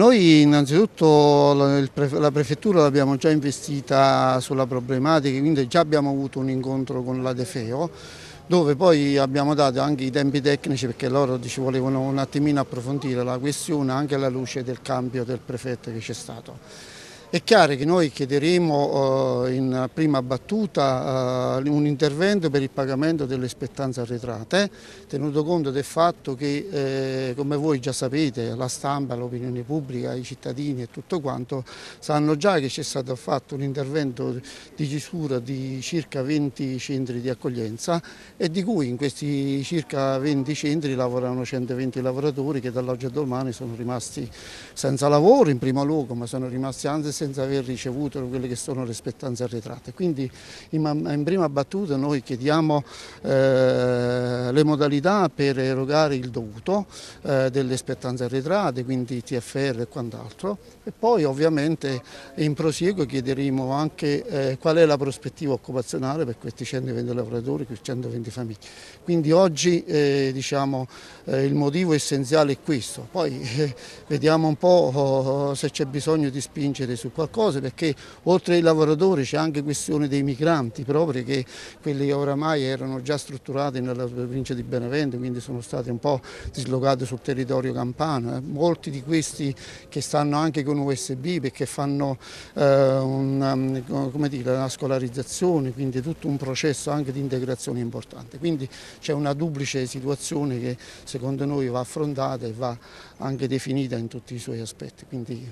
Noi innanzitutto la prefettura l'abbiamo già investita sulla problematica, quindi già abbiamo avuto un incontro con la Defeo dove poi abbiamo dato anche i tempi tecnici perché loro ci volevano un attimino approfondire la questione anche alla luce del cambio del prefetto che c'è stato. È chiaro che noi chiederemo eh, in prima battuta eh, un intervento per il pagamento delle spettanze arretrate, tenuto conto del fatto che, eh, come voi già sapete, la stampa, l'opinione pubblica, i cittadini e tutto quanto sanno già che c'è stato fatto un intervento di chiusura di circa 20 centri di accoglienza e di cui in questi circa 20 centri lavorano 120 lavoratori che dall'oggi al domani sono rimasti senza lavoro in primo luogo, ma sono rimasti anzi senza aver ricevuto quelle che sono le spettanze arretrate. Quindi in, in prima battuta noi chiediamo eh, le modalità per erogare il dovuto eh, delle spettanze arretrate, quindi TFR e quant'altro e poi ovviamente in prosieguo chiederemo anche eh, qual è la prospettiva occupazionale per questi 120 lavoratori, questi 120 famiglie. Quindi oggi eh, diciamo, eh, il motivo essenziale è questo, poi vediamo un po' oh, se c'è bisogno di spingere su qualcosa perché oltre ai lavoratori c'è anche questione dei migranti proprio che quelli oramai erano già strutturati nella provincia di Benevento quindi sono stati un po' dislocati sul territorio campano, eh. molti di questi che stanno anche con USB perché fanno eh, una, dire, una scolarizzazione quindi tutto un processo anche di integrazione importante quindi c'è una duplice situazione che secondo noi va affrontata e va anche definita in tutti i suoi aspetti quindi,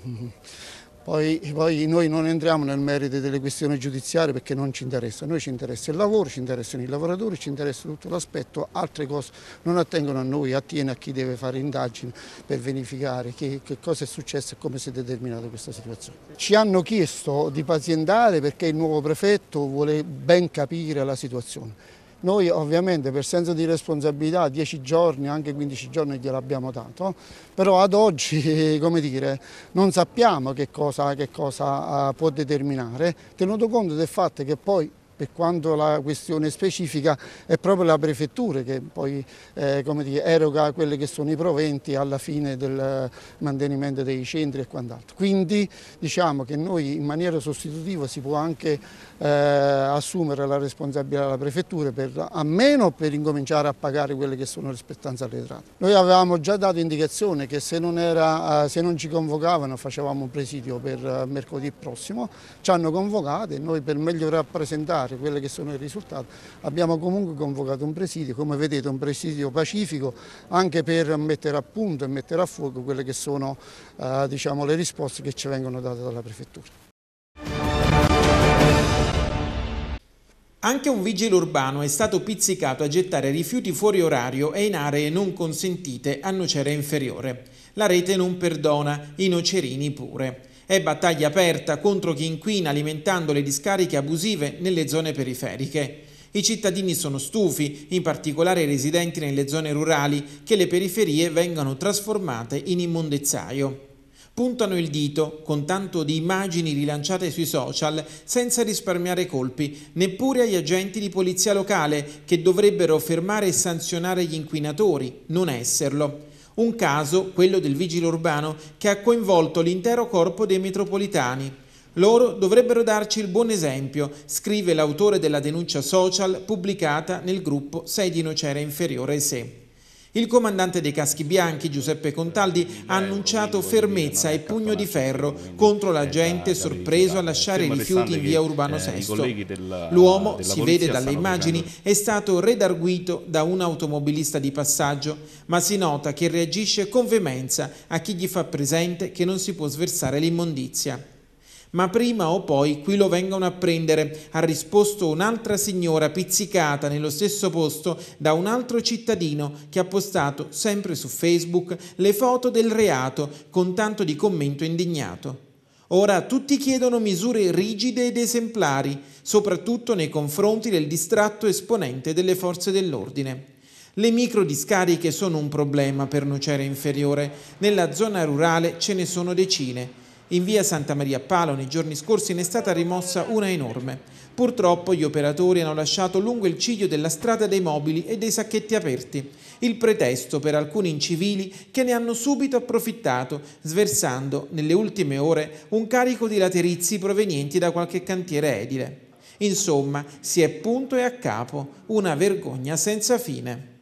poi, poi, noi non entriamo nel merito delle questioni giudiziarie perché non ci interessa, noi ci interessa il lavoro, ci interessano i lavoratori, ci interessa tutto l'aspetto, altre cose non attengono a noi, attiene a chi deve fare indagini per verificare che, che cosa è successo e come si è determinata questa situazione. Ci hanno chiesto di pazientare perché il nuovo prefetto vuole ben capire la situazione. Noi ovviamente per senso di responsabilità 10 giorni, anche 15 giorni gliel'abbiamo dato, però ad oggi come dire, non sappiamo che cosa, che cosa eh, può determinare, tenuto conto del fatto che poi per quanto la questione specifica è proprio la prefettura che poi eh, dire, eroga quelli che sono i proventi alla fine del mantenimento dei centri e quant'altro. Quindi diciamo che noi in maniera sostitutiva si può anche eh, assumere la responsabilità della prefettura per, almeno per incominciare a pagare quelle che sono le spettanze arretrate. Noi avevamo già dato indicazione che se non, era, eh, se non ci convocavano facevamo un presidio per eh, mercoledì prossimo, ci hanno convocato e noi per meglio rappresentare verificare quelli che sono i risultati. Abbiamo comunque convocato un presidio, come vedete un presidio pacifico, anche per mettere a punto e mettere a fuoco quelle che sono eh, diciamo, le risposte che ci vengono date dalla Prefettura. Anche un vigile urbano è stato pizzicato a gettare rifiuti fuori orario e in aree non consentite a Nocera Inferiore. La rete non perdona, i nocerini pure. È battaglia aperta contro chi inquina alimentando le discariche abusive nelle zone periferiche. I cittadini sono stufi, in particolare i residenti nelle zone rurali, che le periferie vengano trasformate in immondezzaio. Puntano il dito con tanto di immagini rilanciate sui social senza risparmiare colpi, neppure agli agenti di polizia locale che dovrebbero fermare e sanzionare gli inquinatori, non esserlo. Un caso, quello del vigile urbano, che ha coinvolto l'intero corpo dei metropolitani. Loro dovrebbero darci il buon esempio, scrive l'autore della denuncia social pubblicata nel gruppo 6 di Nocera Inferiore Se. Il comandante dei caschi bianchi, Giuseppe Contaldi, ha annunciato fermezza e pugno di ferro contro la gente sorpreso a lasciare i rifiuti in via Urbano VI. L'uomo, si vede dalle immagini, è stato redarguito da un automobilista di passaggio, ma si nota che reagisce con veemenza a chi gli fa presente che non si può sversare l'immondizia ma prima o poi qui lo vengono a prendere, ha risposto un'altra signora pizzicata nello stesso posto da un altro cittadino che ha postato sempre su Facebook le foto del reato con tanto di commento indignato. Ora tutti chiedono misure rigide ed esemplari, soprattutto nei confronti del distratto esponente delle forze dell'ordine. Le microdiscariche sono un problema per Nocera Inferiore, nella zona rurale ce ne sono decine In via Santa Maria Palo nei giorni scorsi ne è stata rimossa una enorme. Purtroppo gli operatori hanno lasciato lungo il ciglio della strada dei mobili e dei sacchetti aperti, il pretesto per alcuni incivili che ne hanno subito approfittato, sversando nelle ultime ore un carico di laterizi provenienti da qualche cantiere edile. Insomma, si è punto e a capo, una vergogna senza fine.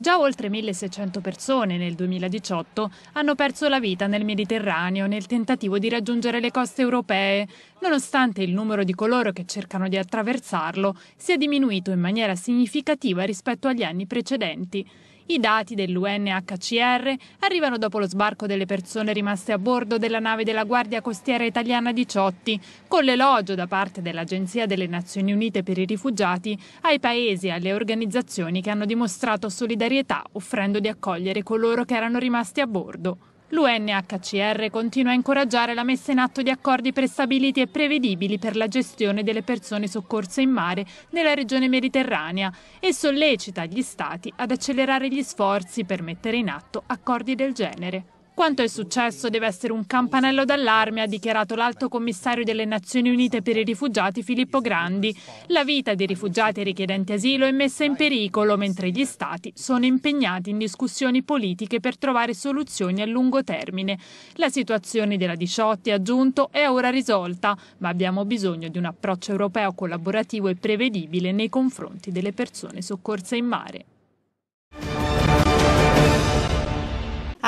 Già oltre 1600 persone nel 2018 hanno perso la vita nel Mediterraneo nel tentativo di raggiungere le coste europee, nonostante il numero di coloro che cercano di attraversarlo sia diminuito in maniera significativa rispetto agli anni precedenti. I dati dell'UNHCR arrivano dopo lo sbarco delle persone rimaste a bordo della nave della Guardia Costiera Italiana Diciotti, con l'elogio da parte dell'Agenzia delle Nazioni Unite per i rifugiati ai paesi e alle organizzazioni che hanno dimostrato solidarietà offrendo di accogliere coloro che erano rimasti a bordo. L'UNHCR continua a incoraggiare la messa in atto di accordi prestabiliti e prevedibili per la gestione delle persone soccorse in mare nella regione mediterranea e sollecita gli Stati ad accelerare gli sforzi per mettere in atto accordi del genere. Quanto è successo deve essere un campanello d'allarme, ha dichiarato l'alto commissario delle Nazioni Unite per i rifugiati Filippo Grandi. La vita dei rifugiati e richiedenti asilo è messa in pericolo, mentre gli Stati sono impegnati in discussioni politiche per trovare soluzioni a lungo termine. La situazione della Disciotti, ha aggiunto, è ora risolta, ma abbiamo bisogno di un approccio europeo collaborativo e prevedibile nei confronti delle persone soccorse in mare.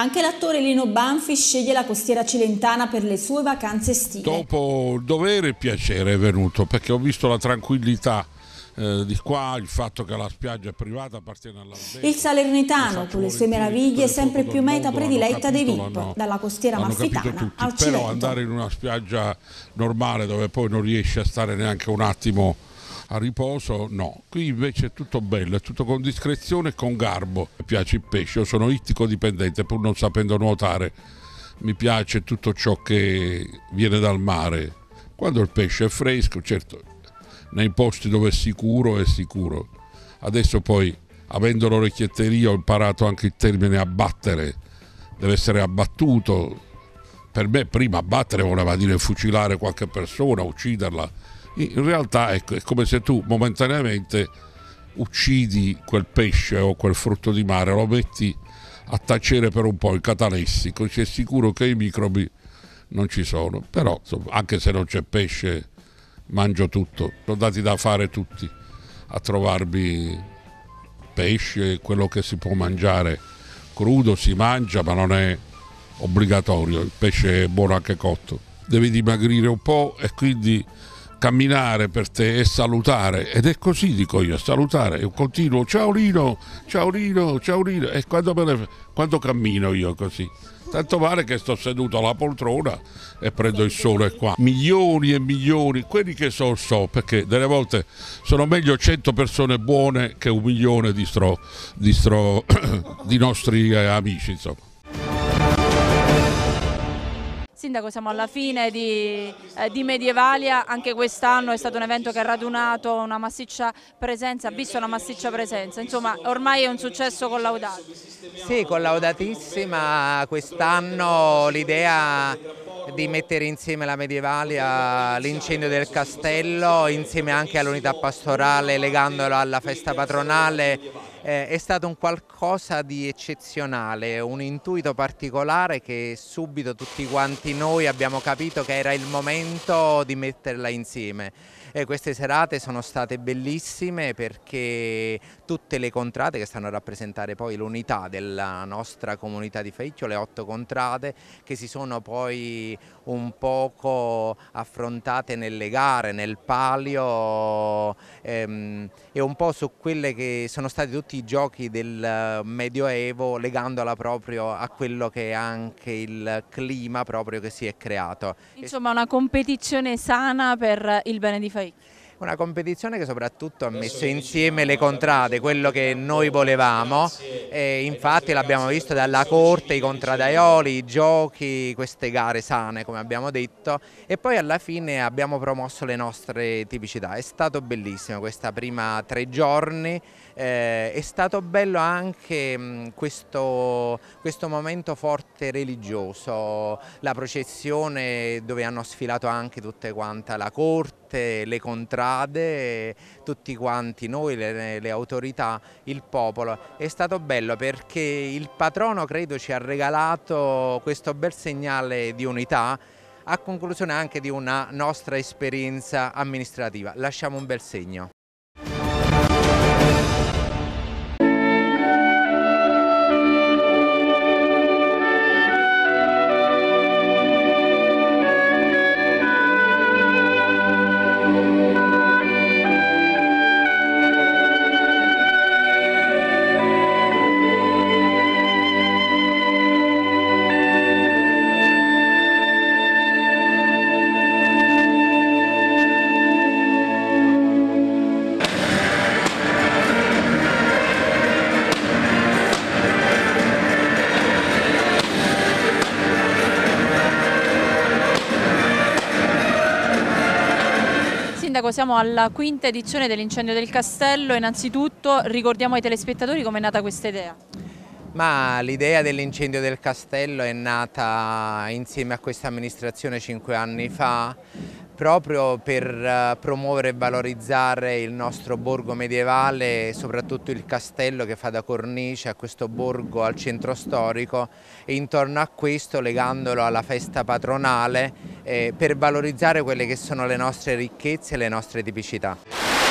Anche l'attore Lino Banfi sceglie la costiera cilentana per le sue vacanze estive. Dopo dovere e piacere è venuto perché ho visto la tranquillità eh, di qua, il fatto che la spiaggia è privata appartiene all'albergo. Il Salernitano, con le sue meraviglie, è sempre più meta prediletta dei VIP, dalla costiera malfitana tutti, al Cilento. Però andare in una spiaggia normale dove poi non riesci a stare neanche un attimo a riposo no, qui invece è tutto bello, è tutto con discrezione e con garbo. Mi piace il pesce, io sono ittico dipendente pur non sapendo nuotare, mi piace tutto ciò che viene dal mare. Quando il pesce è fresco, certo, nei posti dove è sicuro è sicuro. Adesso poi, avendo l'orecchietteria, ho imparato anche il termine abbattere, deve essere abbattuto. Per me prima abbattere voleva dire fucilare qualche persona, ucciderla in realtà ecco, è come se tu momentaneamente uccidi quel pesce o quel frutto di mare, lo metti a tacere per un po' il catalessico, sei sicuro che i microbi non ci sono, però insomma, anche se non c'è pesce mangio tutto, sono dati da fare tutti a trovarmi pesce, quello che si può mangiare crudo si mangia ma non è obbligatorio, il pesce è buono anche cotto, devi dimagrire un po' e quindi camminare per te e salutare. Ed è così dico io, salutare, io continuo ciao Lino, ciao Lino, ciao Lino e quando, ne, quando cammino io così. Tanto vale che sto seduto alla poltrona e prendo il sole qua. Milioni e milioni, quelli che so so perché delle volte sono meglio 100 persone buone che un milione di, stro, di, stro, di nostri eh, amici insomma Sindaco, siamo alla fine di, eh, di, Medievalia, anche quest'anno è stato un evento che ha radunato una massiccia presenza, ha visto una massiccia presenza, insomma ormai è un successo collaudato. Sì, collaudatissima, quest'anno l'idea di mettere insieme la Medievalia, l'incendio del castello, insieme anche all'unità pastorale legandolo alla festa patronale eh, è stato un qualcosa di eccezionale, un intuito particolare che subito tutti quanti noi abbiamo capito che era il momento di metterla insieme. E queste serate sono state bellissime perché tutte le contrade che stanno a rappresentare poi l'unità della nostra comunità di Feicchio, le otto contrade che si sono poi un poco affrontate nelle gare, nel palio ehm, e un po' su quelle che sono stati tutti i giochi del Medioevo legandola proprio a quello che è anche il clima proprio che si è creato. Insomma una competizione sana per il bene di Feicchio. Una competizione che soprattutto ha messo insieme le contrade, quello che noi volevamo, e infatti l'abbiamo visto dalla corte, i contradaioli, i giochi, queste gare sane come abbiamo detto. E poi alla fine abbiamo promosso le nostre tipicità. È stato bellissimo questa prima tre giorni, eh, è stato bello anche mh, questo, questo momento forte religioso, la processione dove hanno sfilato anche tutte quante la corte, le contrade, tutti quanti noi, le, le, autorità, il popolo. È stato bello perché il patrono credo ci ha regalato questo bel segnale di unità a conclusione anche di una nostra esperienza amministrativa. Lasciamo un bel segno. Siamo alla quinta edizione dell'incendio del castello. Innanzitutto ricordiamo ai telespettatori come è nata questa idea. Ma l'idea dell'incendio del castello è nata insieme a questa amministrazione cinque anni fa proprio per eh, promuovere e valorizzare il nostro borgo medievale, soprattutto il castello che fa da cornice a questo borgo al centro storico e intorno a questo legandolo alla festa patronale eh, per valorizzare quelle che sono le nostre ricchezze e le nostre tipicità.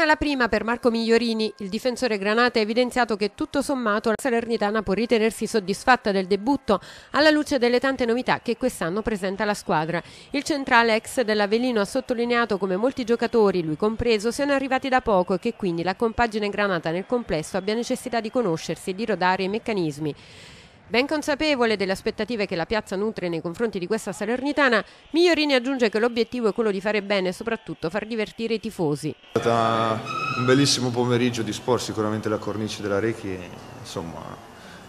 Buona la prima per Marco Migliorini. Il difensore Granata ha evidenziato che tutto sommato la Salernitana può ritenersi soddisfatta del debutto alla luce delle tante novità che quest'anno presenta la squadra. Il centrale ex dell'Avellino ha sottolineato come molti giocatori, lui compreso, siano arrivati da poco e che quindi la compagine Granata nel complesso abbia necessità di conoscersi e di rodare i meccanismi. Ben consapevole delle aspettative che la piazza nutre nei confronti di questa Salernitana, Migliorini aggiunge che l'obiettivo è quello di fare bene e soprattutto far divertire i tifosi. È stato un bellissimo pomeriggio di sport, sicuramente la cornice della Rechi insomma,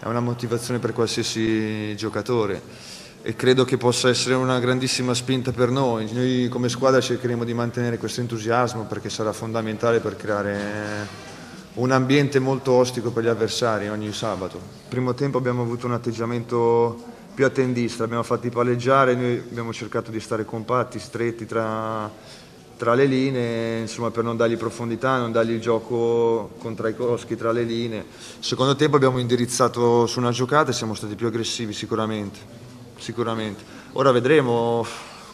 è una motivazione per qualsiasi giocatore e credo che possa essere una grandissima spinta per noi. Noi come squadra cercheremo di mantenere questo entusiasmo perché sarà fondamentale per creare un ambiente molto ostico per gli avversari ogni sabato. Primo tempo abbiamo avuto un atteggiamento più attendista, abbiamo fatto palleggiare, noi abbiamo cercato di stare compatti, stretti tra, tra le linee, insomma, per non dargli profondità, non dargli il gioco contra i coschi tra le linee. Secondo tempo abbiamo indirizzato su una giocata e siamo stati più aggressivi sicuramente, sicuramente. Ora vedremo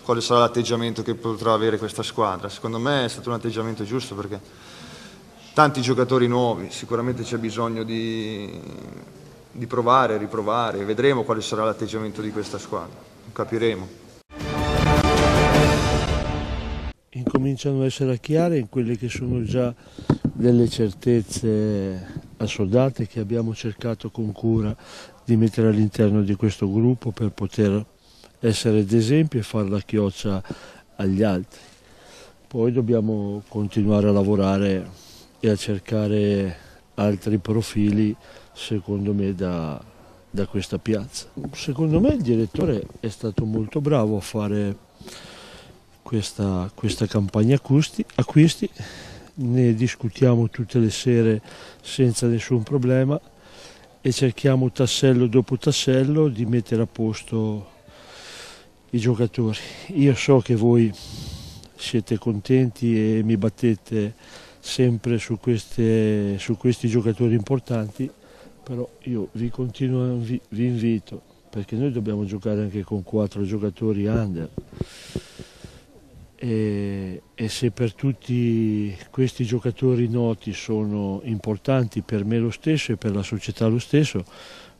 quale sarà l'atteggiamento che potrà avere questa squadra. Secondo me è stato un atteggiamento giusto perché tanti giocatori nuovi, sicuramente c'è bisogno di, di provare, riprovare, vedremo quale sarà l'atteggiamento di questa squadra, capiremo. Incominciano ad essere chiare in quelle che sono già delle certezze assodate che abbiamo cercato con cura di mettere all'interno di questo gruppo per poter essere d'esempio e fare la chioccia agli altri Poi dobbiamo continuare a lavorare e a cercare altri profili, secondo me, da, da questa piazza. Secondo me il direttore è stato molto bravo a fare questa, questa campagna acquisti, acquisti, ne discutiamo tutte le sere senza nessun problema e cerchiamo tassello dopo tassello di mettere a posto i giocatori. Io so che voi siete contenti e mi battete sempre su, queste, su questi giocatori importanti, però io vi continuo, vi, vi invito, perché noi dobbiamo giocare anche con quattro giocatori under e, e, se per tutti questi giocatori noti sono importanti per me lo stesso e per la società lo stesso,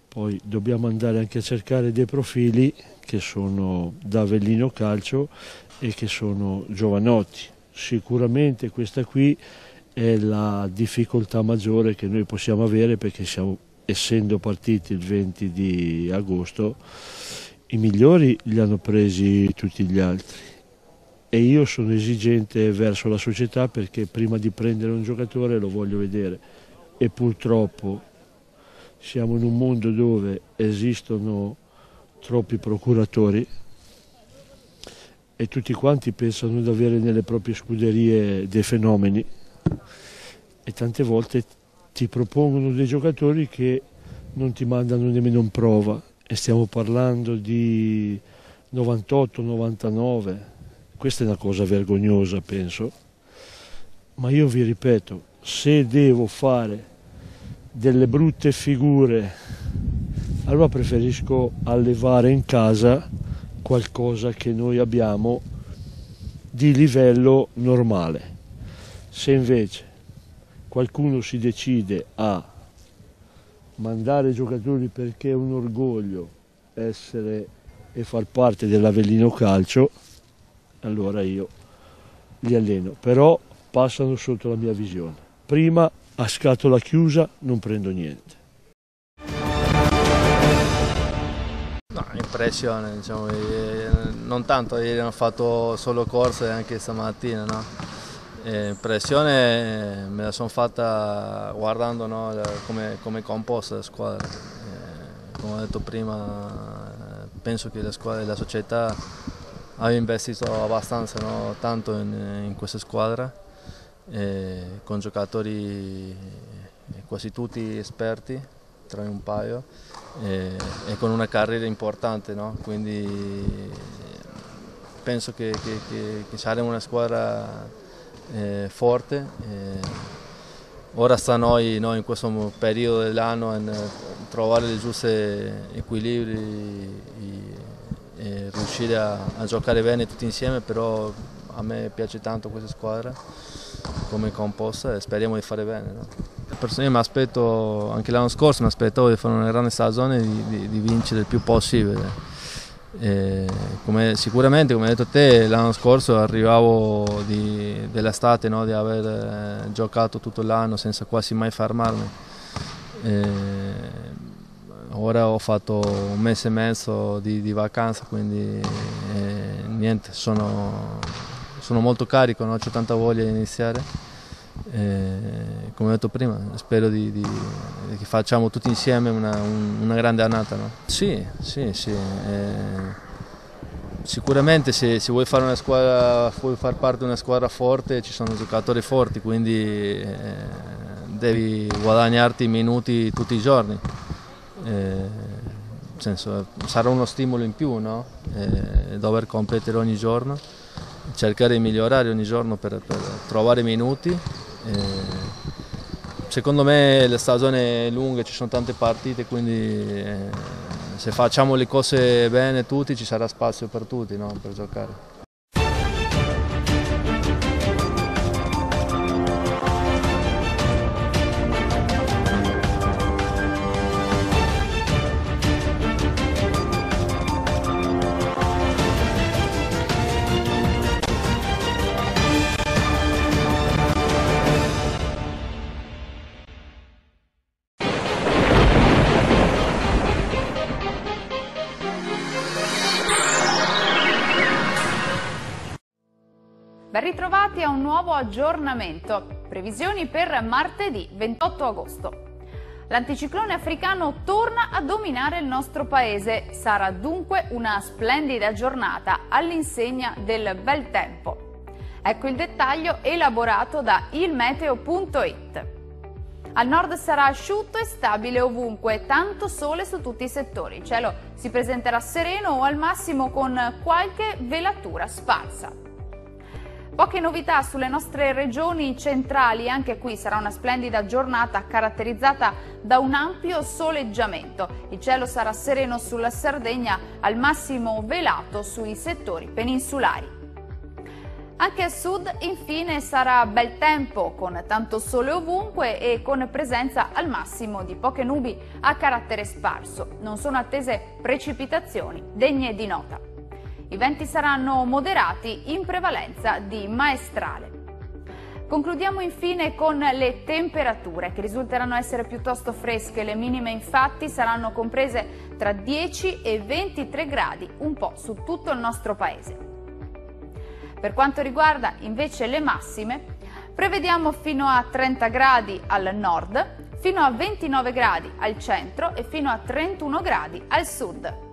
poi dobbiamo andare anche a cercare dei profili che sono da Avellino Calcio e che sono giovanotti. Sicuramente questa qui è la difficoltà maggiore che noi possiamo avere perché siamo, essendo partiti il 20 di agosto, i migliori li hanno presi tutti gli altri. E io sono esigente verso la società perché prima di prendere un giocatore lo voglio vedere. E purtroppo siamo in un mondo dove esistono troppi procuratori e tutti quanti pensano di avere nelle proprie scuderie dei fenomeni e tante volte ti propongono dei giocatori che non ti mandano nemmeno in prova. E stiamo parlando di 98-99 questa è una cosa vergognosa, penso, ma io vi ripeto, se devo fare delle brutte figure, allora preferisco allevare in casa qualcosa che noi abbiamo di livello normale. Se invece qualcuno si decide a mandare giocatori perché è un orgoglio essere e far parte dell'Avellino Calcio, allora io li alleno, però passano sotto la mia visione. Prima a scatola chiusa non prendo niente. No, impressione, diciamo, eh, non tanto, ieri hanno fatto solo corse anche stamattina, no? Impressione me la sono fatta guardando no, come, come composta la squadra. Eh, come ho detto prima, penso che la squadra e la società avevo investito abbastanza, no? tanto in, in, questa squadra, eh, con giocatori quasi tutti esperti, tra un paio, eh, e con una carriera importante, no? quindi penso che, che, che, che saremo una squadra eh, forte. Eh, ora sta a noi, noi in questo periodo dell'anno trovare i giusti equilibri e riuscire a, a, giocare bene tutti insieme, però a me piace tanto questa squadra come composta e speriamo di fare bene. No? Personalmente mi aspetto, anche l'anno scorso mi aspettavo di fare una grande stagione e di, di, di vincere il più possibile. Come, sicuramente, come hai detto te, l'anno scorso arrivavo dell'estate no? di aver eh, giocato tutto l'anno senza quasi mai fermarmi. E, ora ho fatto un mese e mezzo di, di vacanza, quindi eh, niente, sono, sono, molto carico, no? ho tanta voglia di iniziare. Eh, come ho detto prima, spero di, di, che facciamo tutti insieme una, un, una grande annata. No? Sì, sì, sì. Eh, sicuramente se, se, vuoi squadra, vuoi far parte di una squadra forte ci sono giocatori forti, quindi eh, devi guadagnarti i minuti tutti i giorni eh, senso, sarà uno stimolo in più no? eh, dover competere ogni giorno, cercare di migliorare ogni giorno per, per trovare minuti. Eh, secondo me le stagioni lunghe, ci sono tante partite, quindi eh, se facciamo le cose bene tutti ci sarà spazio per tutti no? per giocare. Nuovo aggiornamento. Previsioni per martedì 28 agosto. L'anticiclone africano torna a dominare il nostro paese. Sarà dunque una splendida giornata all'insegna del bel tempo. Ecco il dettaglio elaborato da ilmeteo.it. Al nord sarà asciutto e stabile ovunque, tanto sole su tutti i settori. Il cielo si presenterà sereno o al massimo con qualche velatura sparsa. Poche novità sulle nostre regioni centrali, anche qui sarà una splendida giornata caratterizzata da un ampio soleggiamento. Il cielo sarà sereno sulla Sardegna, al massimo velato sui settori peninsulari. Anche a sud infine sarà bel tempo con tanto sole ovunque e con presenza al massimo di poche nubi a carattere sparso. Non sono attese precipitazioni degne di nota. I venti saranno moderati in prevalenza di maestrale. Concludiamo infine con le temperature che risulteranno essere piuttosto fresche, le minime infatti saranno comprese tra 10 e 23 gradi un po' su tutto il nostro paese. Per quanto riguarda invece le massime, prevediamo fino a 30 gradi al nord, fino a 29 gradi al centro e fino a 31 gradi al sud.